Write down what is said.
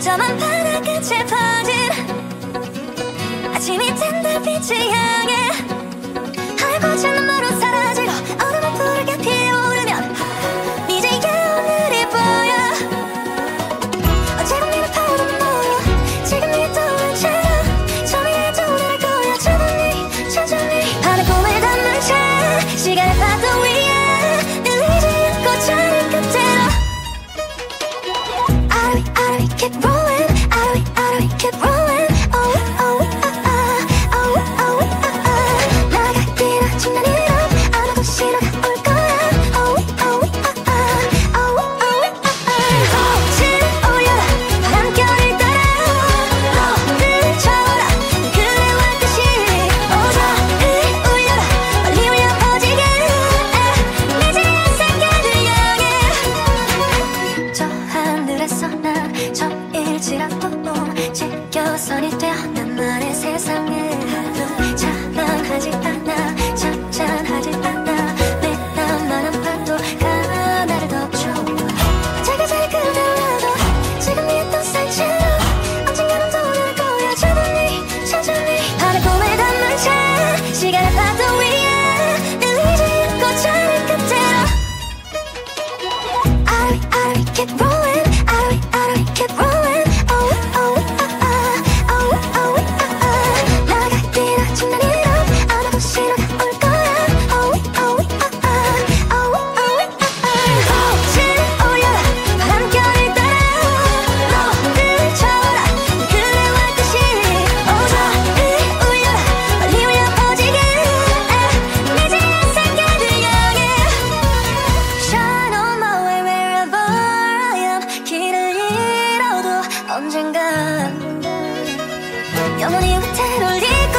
저만 바라끝에 퍼진 아침이 된다 빛이 야. ちらっと 그 안에 자유를 찾아라